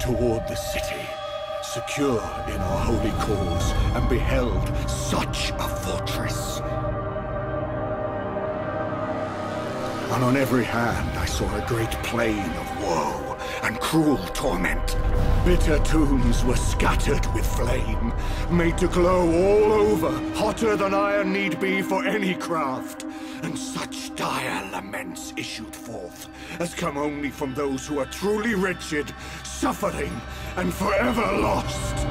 toward the city, secure in our holy cause, and beheld such a fortress. And on every hand I saw a great plain of woe and cruel torment. Bitter tombs were scattered with flame, made to glow all over, hotter than iron need be for any craft. And such dire laments issued forth, as come only from those who are truly wretched, suffering, and forever lost.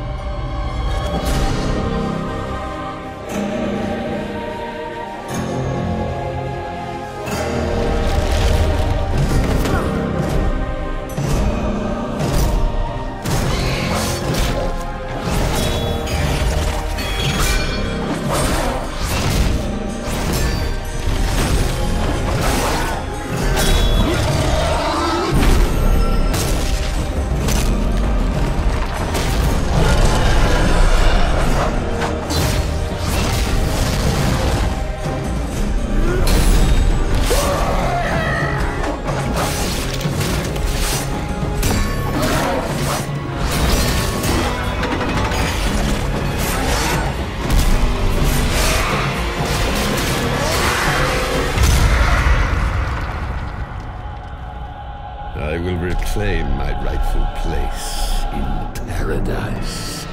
I will reclaim my rightful place in paradise.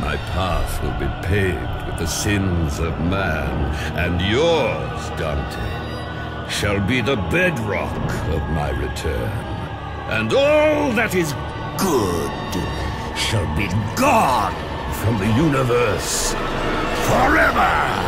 My path will be paved with the sins of man, and yours, Dante, shall be the bedrock of my return. And all that is good shall be gone from the universe forever!